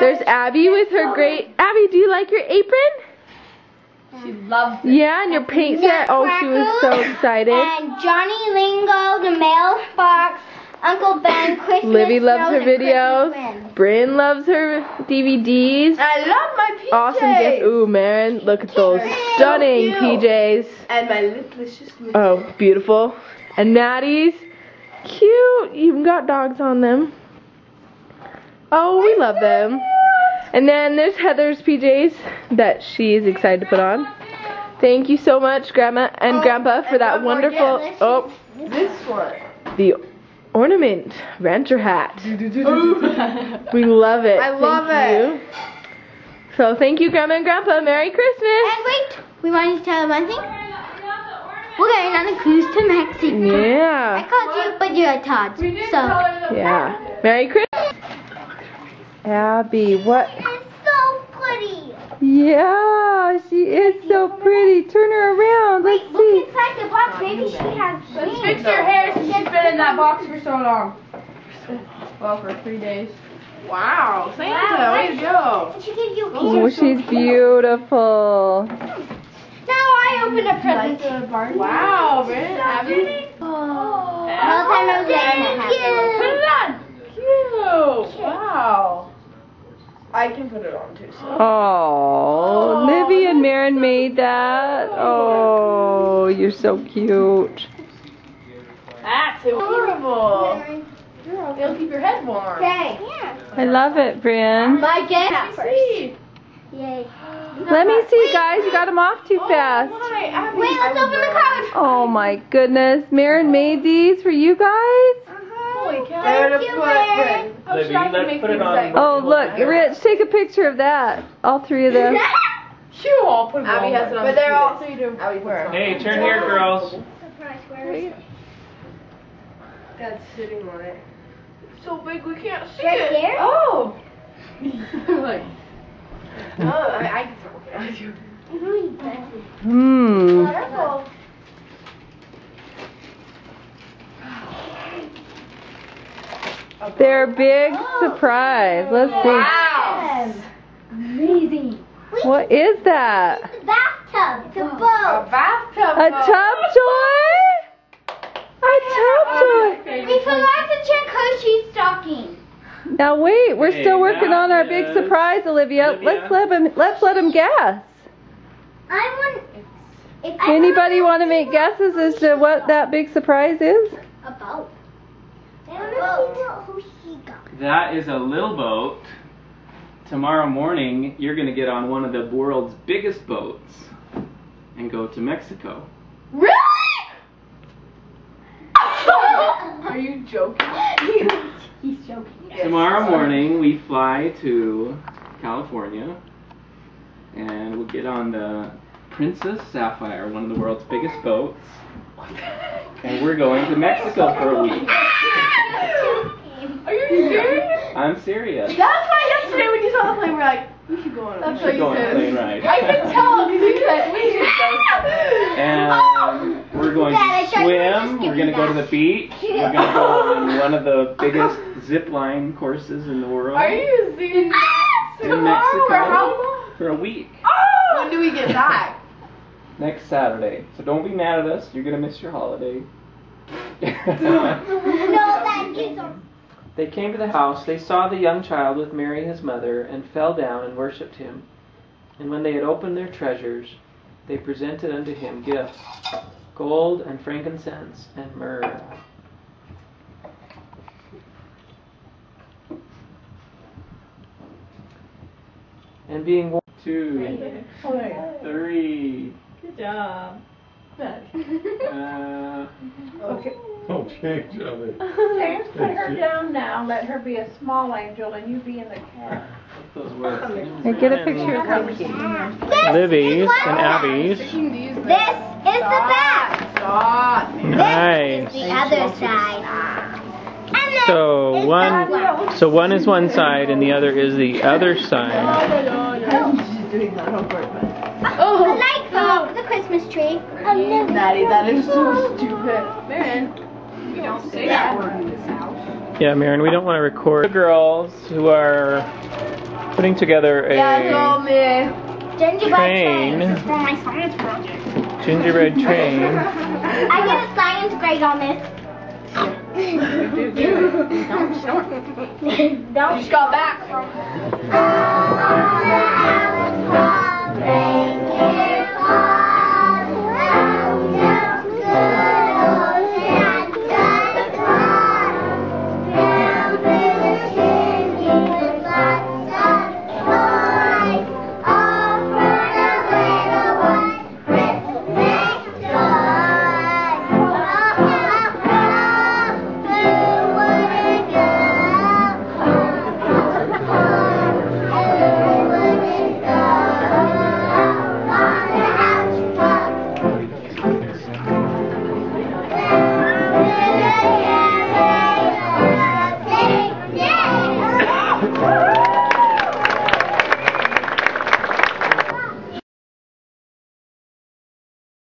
There's Abby with her great. Abby, do you like your apron? She loves it. Yeah, and your paint set. Oh, she was so excited. And Johnny Lingo, the mailbox, Uncle Ben, Christmas. Livy loves her videos. Wind. Bryn loves her DVDs. I love my PJs. Awesome gift. Ooh, Marin, look at those stunning cute. PJs. And my littlicious Oh, beautiful. And Maddie's. Cute. You even got dogs on them. Oh, we love them. And then there's Heather's PJs that she's excited to put on. Thank you so much, Grandma and Oh, Grandpa, for that wonderful. Oh, This one. the ornament rancher hat. We love it. I love Thank You. So thank you, Grandma and Grandpa. Merry Christmas. And wait, we wanted to tell you one thing. We're going on a cruise to Mexico. Yeah. I Yeah. called you, but you're a Todd. So. Yeah. Merry Christmas. Abby, what? It's so pretty. Yeah, she is so pretty. Turn her around. Let's Look see. inside the box. Maybe she has Let's fix her hair since she's been in that box for so long. Well, for three days. Wow, Santa, Wow, way to go. And she gives you oh, a Oh, she's beautiful. Now I open a present. Wow, Brandon, oh, Abby. Oh. Another time I was Put it on. Cute. Wow. I can put it on too. So. Oh, Livy and Marin made that. Oh, you're so cute. That's adorable. It'll keep your head warm. Okay. Yeah. I love it, Bryn. My gift. See. Yay. Let me see, guys. You got them off too oh, fast. Oh, my, Abby. Wait, let's open the card. Oh my goodness. Marin made these for you guys? Uh-huh. Holy cow. Thank you, Mary. Oh, Libby, should I let's make put it on. Oh, look. Rich, take a picture of that. All three of them. Shoo, I'll put them Abby has it on. But they're all three to Abby where? Hey, turn here, girls. Surprise, where is it? That's sitting on it. It's so big we can't see Right it. there? Oh. like. No, I, I can still Hmm. Wonderful. They're a big surprise. Let's see. Wow. Amazing. What is that? It's a bathtub. It's a A bathtub. A tub toy? A tub toy. We forgot to check Hershey's stocking. Now wait, we're Hey, still working on our big surprise, Olivia. Olivia. Let's let him. Let's let him guess. I want. If Anybody want to make guesses as to what that big surprise is? A boat. I want to see what Hershey got. That is a little boat. Tomorrow morning, you're going to get on one of the world's biggest boats and go to Mexico. Really? Are you joking? He's joking. Tomorrow morning, we fly to California and we'll get on the Princess Sapphire, one of the world's biggest boats. And we're going to Mexico for a week. Are you serious? I'm serious. That's why yesterday when you saw the plane, we were like, we should go on a We plane. should go on a plane ride. I could tell because you said we should go. And we're going Dad, to thought you were just swim. We're going to go to the beach. We're going to go on one of the biggest zip line courses in the world Are you serious? Ah, in Tomorrow Mexico or how long? for a week oh! When do we get back? next Saturday. So don't be mad at us. You're going to miss your holiday. No, that gives a They came to the house, they saw the young child with Mary his mother, and fell down and worshipped him. And when they had opened their treasures, they presented unto him gifts gold and frankincense and myrrh. And being warned, Two, three. Good job. Uh, Okay, Okay, Johnny. James, put her down now, let her be a small angel and you be in the cat. those. Hey, get a picture of them. This Livy's is what- and Abby's. This is the back. Stop. Nice. This is the other side. So one, one. so one is one side and the other is the other side. Christmas tree. I'll never Maddie, that is so stupid. Marin, we don't say that word in this house. Yeah, Marin, we don't want to record. The girls who are putting together a gingerbread train. train. for my science project. Gingerbread train. I get a science grade on this. do, do, don't. Don't. Just got back from. Oh,